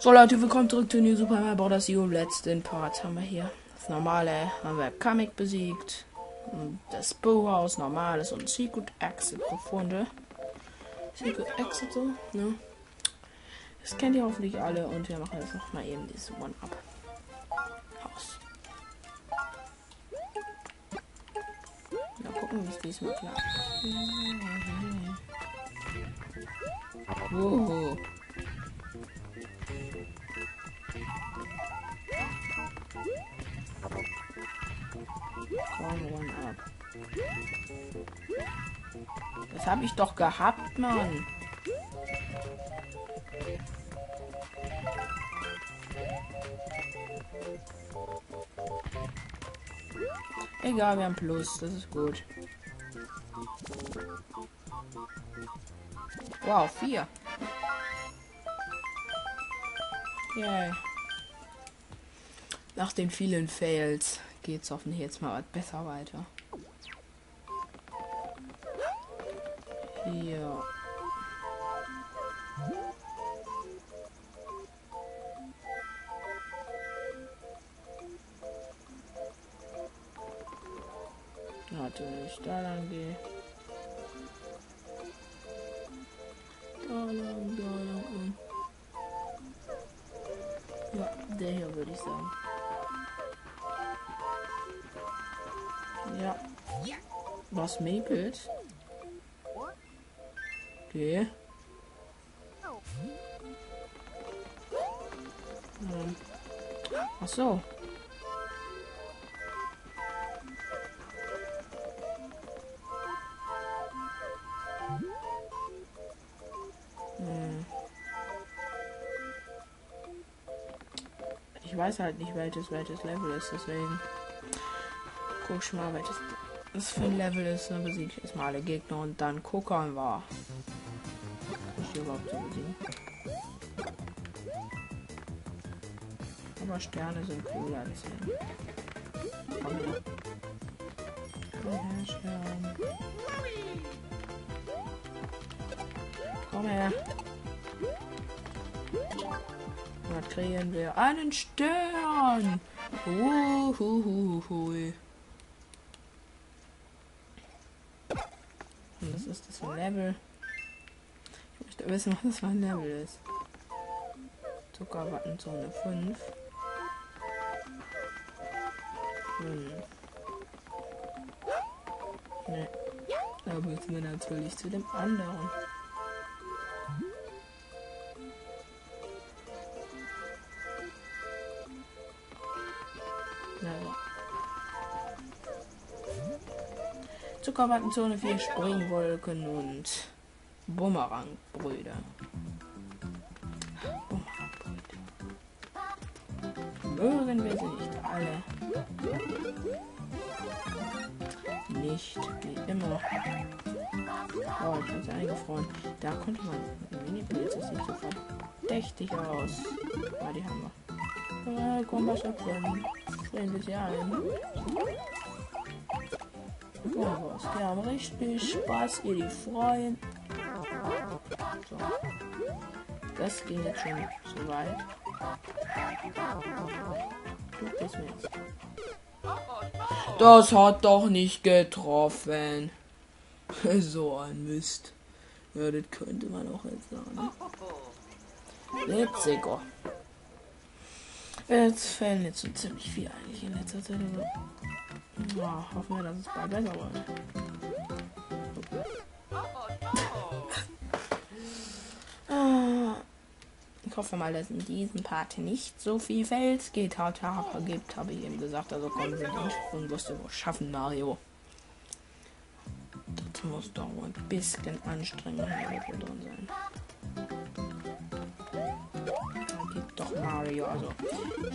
So Leute, willkommen zurück zu New Super Mario Bros. U. Letzten Part haben wir hier. Das normale haben wir Kamek besiegt. Das Bohaus, normales und Secret Exit gefunden. Secret Exit so, ne? Das kennt ihr hoffentlich alle und wir machen jetzt noch mal eben dieses One-Up. Haus. Mal gucken, wie es diesmal klappt. Wow. Komm, one up. Das habe ich doch gehabt, Mann. Egal, wir haben Plus, das ist gut. Wow, vier. Yay. Nach den vielen Fails geht's hoffentlich jetzt mal besser weiter. Hier. Warte, wenn ich da lang gehe. Da lang, da lang. Ja, der hier würde ich sagen. Ja. Was Maples? Okay. Ähm. Ach so. Hm. Ich weiß halt nicht, welches welches Level ist, deswegen guck ich mal, welches das für ein Level ist. Dann besiege ich erstmal alle Gegner und dann gucken wir. Hier überhaupt so besiegen. Aber Sterne sind cooler, deswegen. Komm her. Komm her, Stern. Komm her. Da kriegen wir einen Stern. Uhuhuhui. Und was ist das für ein Level? Ich möchte wissen, was das für ein Level ist. Zuckerwattenzone 5. 5. Ne. Da müssen wir natürlich zu dem anderen. Naja. Zuckerwattenzone 4 Springwolken und Bumerangbrüder. Bumerangbrüder. Mögen wir sie nicht alle. Nicht wie immer. Oh, ich bin eingefroren. Da konnte man Mini-Blitz, das sieht so verdächtig aus. Ja, die haben wir. Äh, komm, was abkommen. Stellen wir sie ein. Was. Wir haben richtig Spaß, ihr die freuen. So. Das ging jetzt schon so weit. Das, hat doch nicht getroffen. so ein Mist. Ja, das könnte man auch jetzt sagen. Leipziger. Jetzt fällen jetzt so ziemlich viel eigentlich in letzter Zeit. Ja, hoffen wir, dass es bald besser wird. Ah, ich hoffe mal, dass in diesem Part nicht so viel Fels geht, hat, gibt, habe ich eben gesagt. Also kommen wir nicht und wirst du schaffen, Mario. Das muss doch ein bisschen anstrengend sein. Geht doch Mario. Also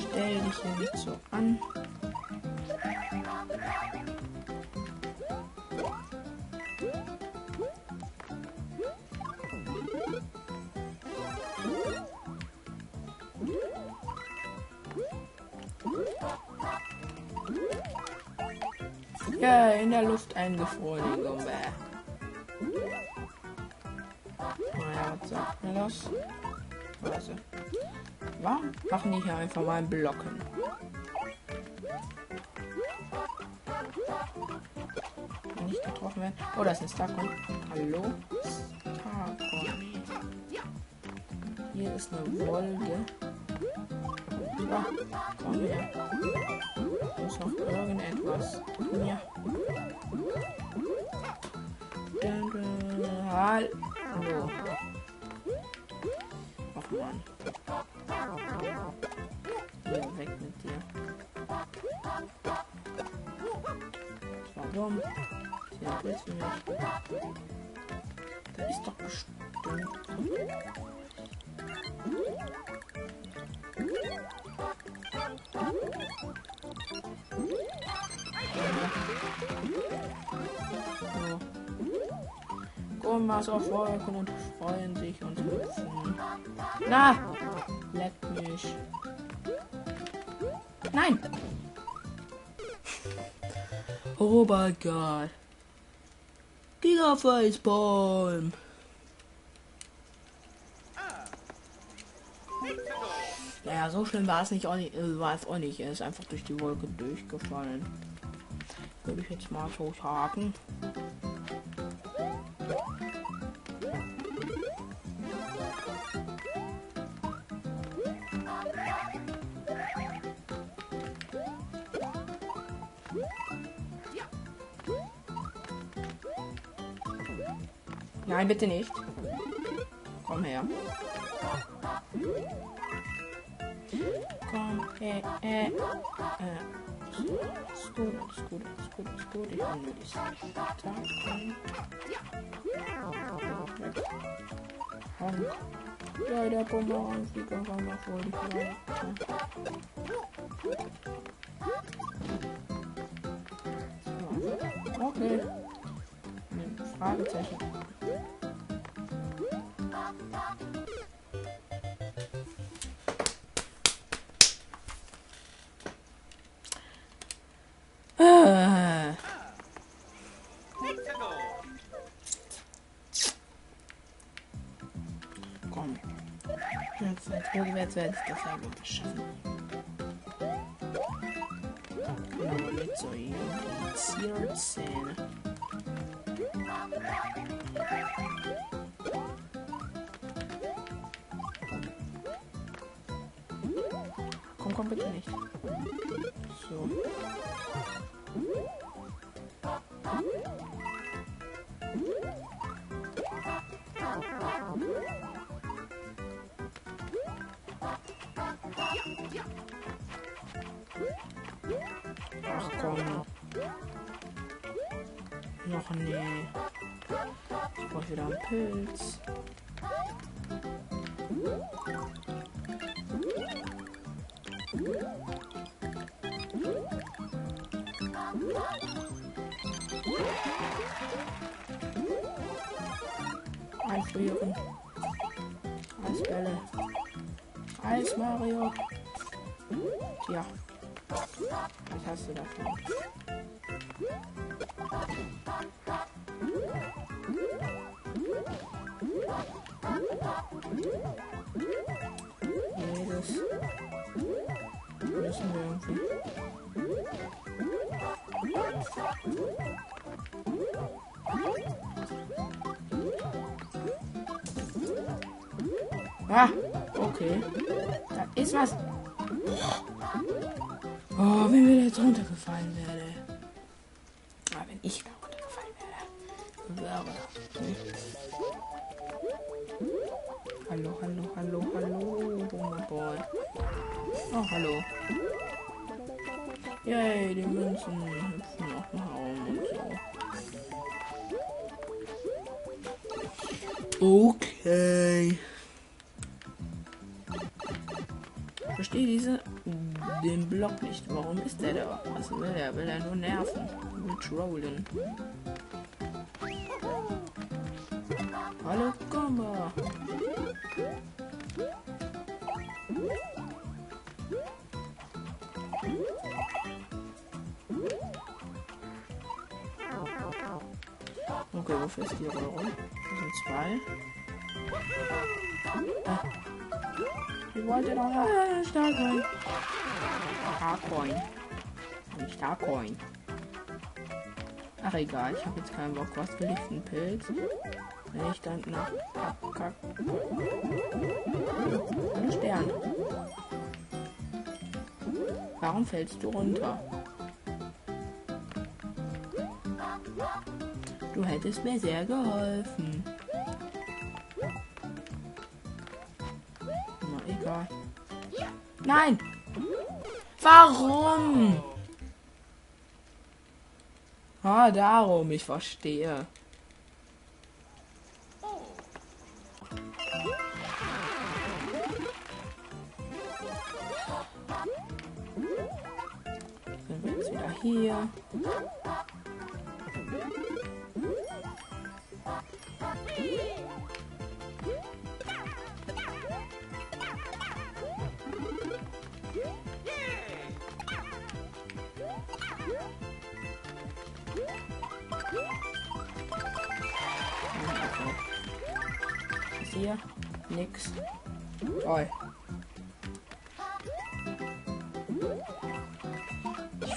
stell dich hier nicht so an. Ja, in der Luft eingefroren, Gumbe. Naja, was sagt mir das? Also, warum machen die hier einfach mal einen Nicht getroffen werden. Oh, da ist ein Starcon. Hallo? Starcon. Hier ist eine Wolke. Ja, komm her. Muss noch irgendetwas. Ja. Hallo. Ach man. Hier, weg mit dir. Warum? Hier, willst du nicht? Da ist doch bestimmt. Gomas auf Wolken und freuen sich und hüpfen. Na! Leck mich. Nein! Oh mein Gott. Giga Facepalm. Naja, so schlimm war es nicht, auch nicht äh, war es auch nicht. Er ist einfach durch die Wolke durchgefallen. Würde ich jetzt mal so sagen. Nein, bitte nicht. Komm her. Komm her. Äh, äh. Ist gut, ist gut. Ich will nur die Starten. Und ja, der Bumerangflieger war noch wohl die. So. Okay. Fragezeichen. Komm. Jetzt, jetzt, jetzt werde ich das ja gut schaffen. Genau, mit so Zierzähne. Komm, bitte nicht. So. Ach komm. Noch nee. Ich brauche wieder einen Pilz. Einfrieren. Eisbälle. Eis Mario. Tja. Was hast du davon? Nee, müssen wir irgendwie. Ah, okay. Da ist was. Oh, wenn wir jetzt runtergefallen wäre. Ah, wenn ich da runtergefallen wäre. Wäre. Hm. Hallo, hallo, hallo, hallo, Bummelboy. Oh, hallo. Yay, die Münzen hüpfen noch nach Raum und so. Okay. Ich verstehe diese den Block nicht. Warum ist der da? Was will er? Will er nur nerven? Will trollen. Hallo, Komma. Okay, ist die? Das sind zwei. Ah. Ich wollte doch ah, Starcoin. Starcoin. Nicht Starcoin. Ach egal, ich habe jetzt keinen Bock. Was will ich für einen Pilz? Wenn ich dann nach Abkack. Ein Stern. Warum fällst du runter? Du hättest mir sehr geholfen. Na egal. Nein! Warum? Ah, darum, ich verstehe. Nix. Toll.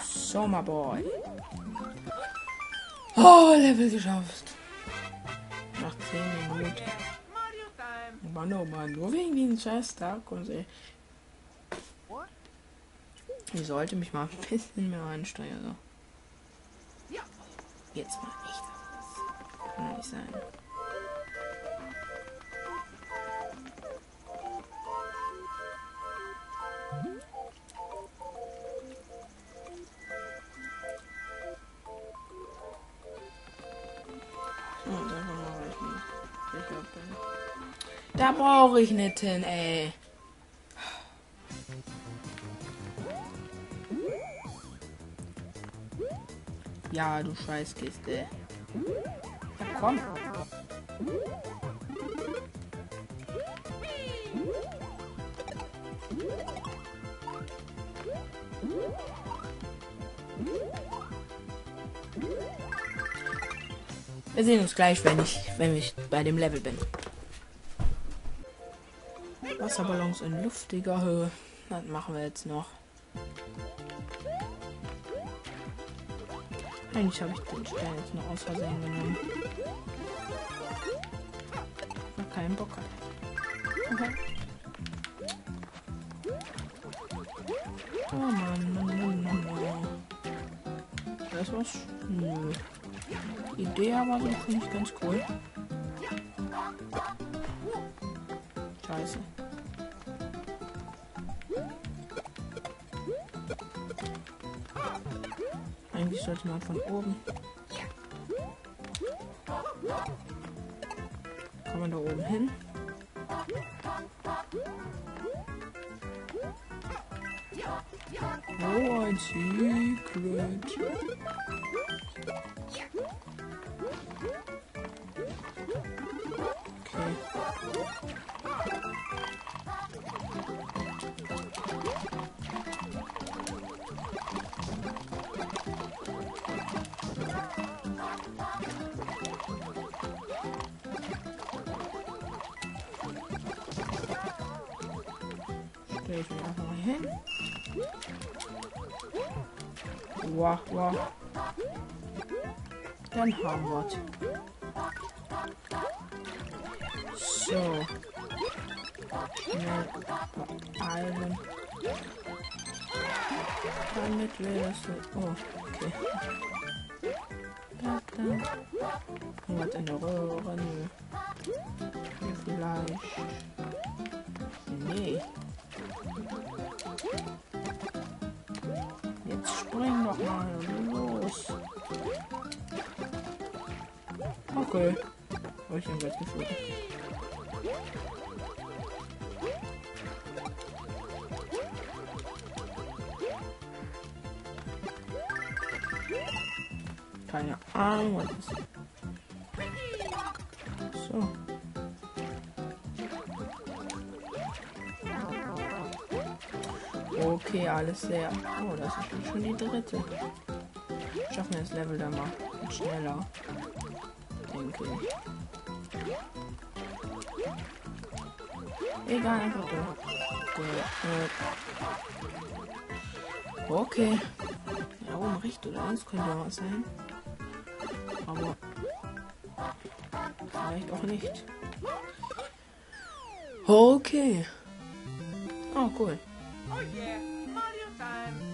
Sommerboy. Oh, Level geschafft. Nach 10 Minuten. Mann, oh Mann, nur wegen diesem scheiß Tag und ey. Ich sollte mich mal ein bisschen mehr. So. Jetzt mal. Das kann nicht sein. Brauche ich nicht hin, ey. Ja, du Scheißkiste. Ja, komm. Wir sehen uns gleich, wenn ich, wenn ich bei dem Level bin. Wasserballons in luftiger Höhe. Das machen wir jetzt noch. Eigentlich habe ich den Stern jetzt noch aus Versehen genommen. Hab keinen Bock. Okay. Oh Mann, Mann, Mann, Mann, Mann. Da ist was? Nö. Die Idee aber so finde ich ganz cool. Scheiße. Eigentlich sollte man von oben. Kann man da oben hin? Oh, ein Secret. Mich einfach mal hin. Wow, wow. Dann haben wir's. So. Schnell beeilen. Damit wir das so. Oh, okay. Da, da. Irgendwas in der Röhre. Nö. Hier vielleicht. Nee. Spring doch mal los. Okay. Habe ich irgendwas gefunden. Keine Ahnung, was ist. Okay, alles sehr. Oh, das ist schon die dritte. Schaffen wir das Level dann mal Und schneller. Denke ich. Egal, einfach so. Okay. Ja, oben rechts oder links könnte ja was sein. Aber vielleicht auch nicht. Okay. Oh, cool. Oh yeah, time.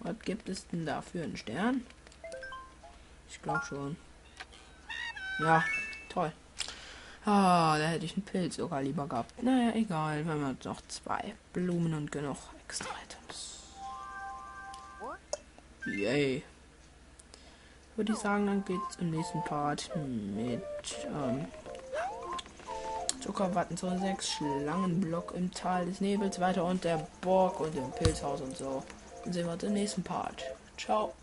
Was gibt es denn da für einen Stern? Ich glaube schon. Ja, toll. Ah, da hätte ich einen Pilz sogar lieber gehabt. Naja, egal. Wir haben jetzt noch zwei Blumen und genug extra Items. Yay. Würde ich sagen, dann geht's im nächsten Part mit ähm, Zuckerwatten 6, Schlangenblock im Tal des Nebels weiter und der Burg und dem Pilzhaus und so. Dann sehen wir uns im nächsten Part. Ciao.